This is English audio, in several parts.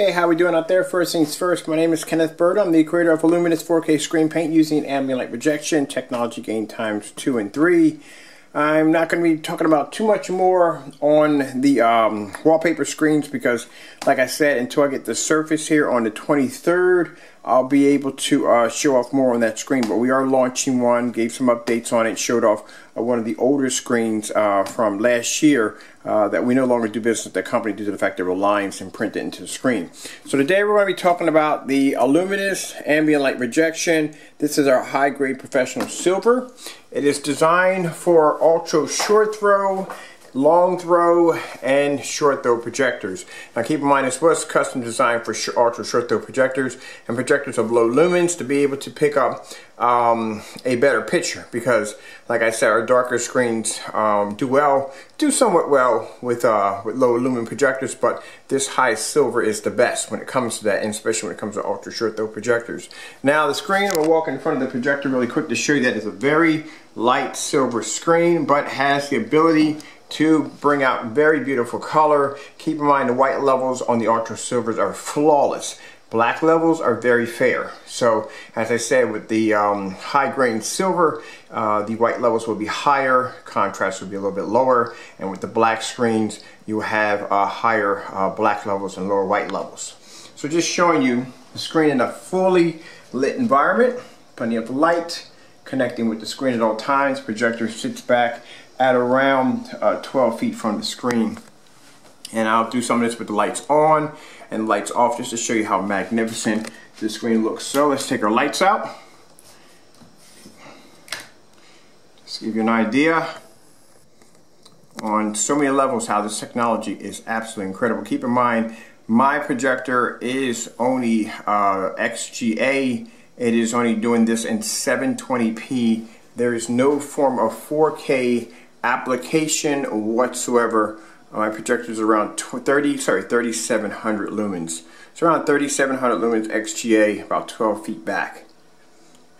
Hey, how we doing out there? First things first, my name is Kenneth Bird. I'm the creator of Illuminous 4K screen paint using ambient light rejection, technology gain times 2 and 3. I'm not going to be talking about too much more on the um, wallpaper screens because, like I said, until I get the surface here on the 23rd, I'll be able to uh, show off more on that screen. But we are launching one, gave some updates on it, showed off uh, one of the older screens uh, from last year uh, that we no longer do business with the company due to the fact there were lines imprinted into the screen. So today we're going to be talking about the Illuminous Ambient Light Rejection. This is our high-grade professional silver. It is designed for ultra short throw long throw and short throw projectors. Now keep in mind this was custom designed for ultra short throw projectors and projectors of low lumens to be able to pick up um, a better picture because like I said our darker screens um, do well, do somewhat well with, uh, with low lumen projectors but this high silver is the best when it comes to that and especially when it comes to ultra short throw projectors. Now the screen, I'm going to walk in front of the projector really quick to show you that it's a very light silver screen but has the ability to bring out very beautiful color. Keep in mind the white levels on the Ultra Silvers are flawless. Black levels are very fair. So as I said with the um, high grain silver, uh, the white levels will be higher, contrast will be a little bit lower, and with the black screens you have uh, higher uh, black levels and lower white levels. So just showing you the screen in a fully lit environment, plenty of light, connecting with the screen at all times, projector sits back at around uh, 12 feet from the screen. And I'll do some of this with the lights on and lights off just to show you how magnificent the screen looks. So let's take our lights out. Just give you an idea on so many levels how this technology is absolutely incredible. Keep in mind, my projector is only uh, XGA. It is only doing this in 720p. There is no form of 4K application whatsoever. My projector is around 30, sorry, 3,700 lumens. It's around 3,700 lumens XGA, about 12 feet back.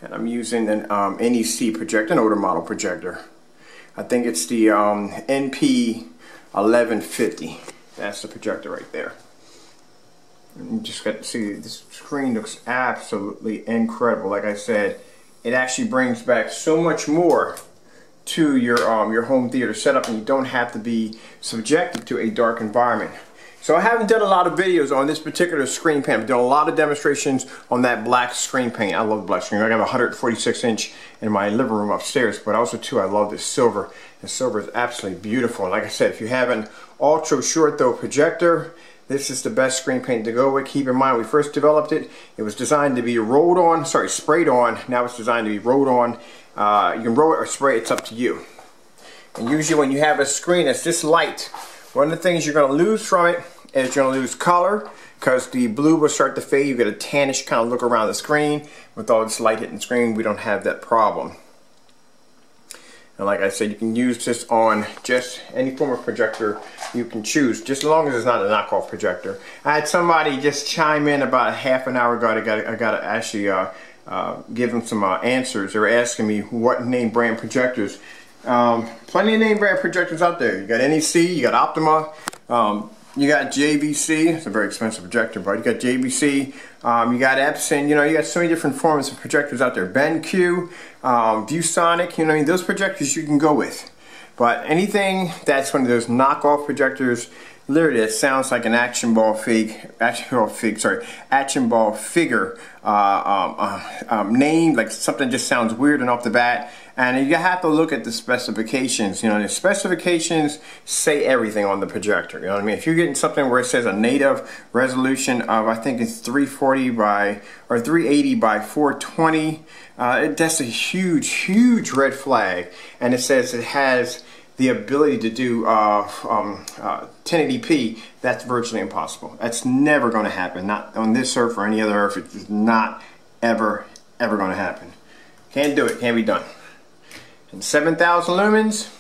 And I'm using an um, NEC projector, an older model projector. I think it's the um, NP 1150. That's the projector right there. You just got to see this screen looks absolutely incredible. Like I said, it actually brings back so much more to your, um, your home theater setup and you don't have to be subjected to a dark environment. So I haven't done a lot of videos on this particular screen paint. I've done a lot of demonstrations on that black screen paint. I love black screen. I got a 146 inch in my living room upstairs, but also too I love this silver. The silver is absolutely beautiful. And like I said, if you have an ultra short throw projector, this is the best screen paint to go with. Keep in mind, we first developed it, it was designed to be rolled on, sorry, sprayed on. Now it's designed to be rolled on uh, you can roll it or spray it's up to you. And usually when you have a screen that's this light, one of the things you're going to lose from it is you're to lose color because the blue will start to fade. You get a tannish kind of look around the screen. With all this light hitting the screen, we don't have that problem. And like I said, you can use this on just any form of projector you can choose, just as long as it's not a knockoff projector. I had somebody just chime in about half an hour ago. I got, I got to actually uh, uh, give them some uh, answers. They were asking me what name brand projectors. Um, plenty of name brand projectors out there. You got NEC, you got Optoma, um, you got JVC. It's a very expensive projector, but you got JVC. Um, you got Epson. You know, you got so many different forms of projectors out there. BenQ, um, ViewSonic. You know, I mean, those projectors you can go with. But anything that's one of those knockoff projectors literally it sounds like an action ball fig, action ball fig, sorry, action ball figure uh, um, uh, um, name, like something just sounds weird and off the bat. And you have to look at the specifications. You know, the specifications say everything on the projector. You know what I mean? If you're getting something where it says a native resolution of, I think it's 340 by, or 380 by 420, uh, that's a huge, huge red flag. And it says it has the ability to do uh, um, uh, 1080p, that's virtually impossible. That's never going to happen. Not on this Earth or any other Earth. It's not ever, ever going to happen. Can't do it. Can't be done. And 7,000 lumens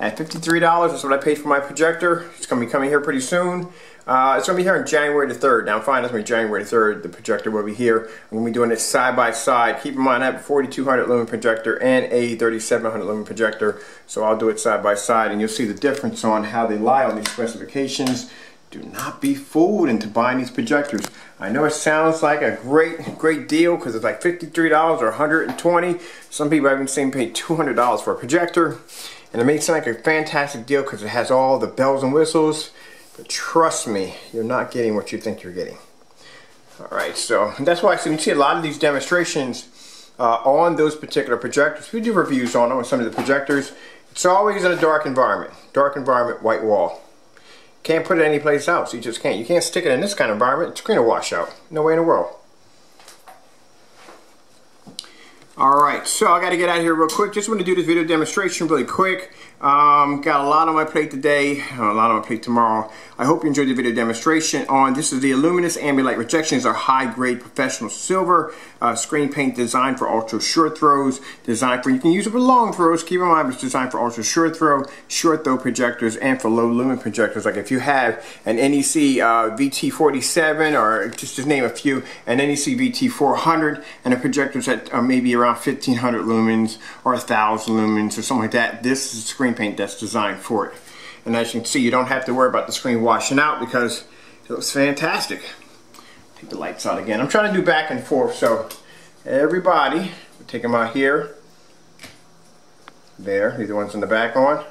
at $53. That's what I paid for my projector. It's going to be coming here pretty soon. Uh, it's going to be here on January the 3rd. Now, fine, it's going to be January the 3rd. The projector will be here. I'm going to be doing it side by side. Keep in mind, I have a 4200 lumen projector and a 3700 lumen projector. So I'll do it side by side, and you'll see the difference on how they lie on these specifications. Do not be fooled into buying these projectors. I know it sounds like a great, great deal because it's like $53 or 120. Some people I've even seen pay $200 for a projector. And it may sound like a fantastic deal because it has all the bells and whistles. But trust me, you're not getting what you think you're getting. All right, so that's why so you see a lot of these demonstrations uh, on those particular projectors. We do reviews on them on some of the projectors. It's always in a dark environment. Dark environment, white wall. Can't put it anyplace else. You just can't. You can't stick it in this kind of environment. It's going to wash out. No way in the world. Alright, so I got to get out of here real quick. Just want to do this video demonstration really quick. Um, got a lot on my plate today, a lot on my plate tomorrow. I hope you enjoyed the video demonstration on this is the Illuminous Ambient Light Rejections, our high-grade professional silver uh, screen paint designed for ultra short throws, designed for, you can use it for long throws, keep in mind it's designed for ultra short throw, short throw projectors, and for low lumen projectors. Like if you have an NEC uh, VT47 or just to name a few, an NEC VT400 and a projectors that are maybe around 1500 lumens or 1000 lumens or something like that, this is screen paint that's designed for it. And as you can see, you don't have to worry about the screen washing out because it looks fantastic. Take the lights out again. I'm trying to do back and forth, so everybody, take them out here. There, these are the ones in the back on.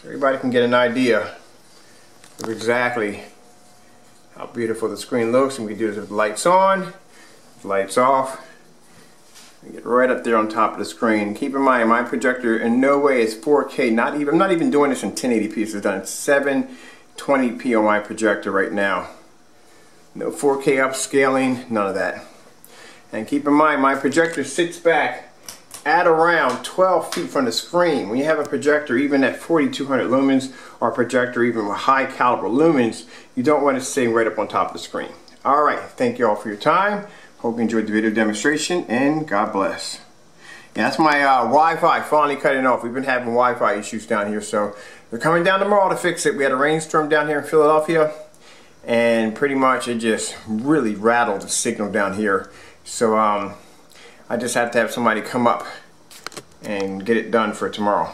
So everybody can get an idea of exactly how beautiful the screen looks. And we can do this with lights on, lights off. Get right up there on top of the screen. Keep in mind, my projector in no way is 4K. Not even. I'm not even doing this in 1080p. It's done 720p on my projector right now. No 4K upscaling, none of that. And keep in mind, my projector sits back at around 12 feet from the screen. When you have a projector, even at 4200 lumens, or a projector even with high caliber lumens, you don't want it sitting right up on top of the screen. All right, thank you all for your time. Hope you enjoyed the video demonstration and God bless. Yeah, that's my uh, Wi-Fi finally cutting off. We've been having Wi-Fi issues down here, so they're coming down tomorrow to fix it. We had a rainstorm down here in Philadelphia, and pretty much it just really rattled the signal down here. So um, I just have to have somebody come up and get it done for tomorrow.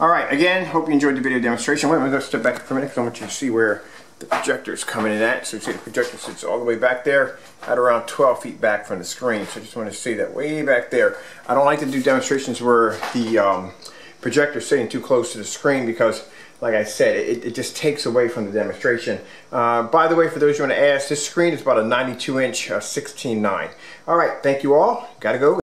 Alright, again, hope you enjoyed the video demonstration. Wait, I'm going to step back for a minute because I want you to see where the projector is coming in at. So you see the projector sits all the way back there at around 12 feet back from the screen. So I just want to see that way back there. I don't like to do demonstrations where the um, projector is sitting too close to the screen because like I said, it, it just takes away from the demonstration. Uh, by the way, for those who want to ask, this screen is about a 92 inch uh, 16.9. All right, thank you all. Gotta go.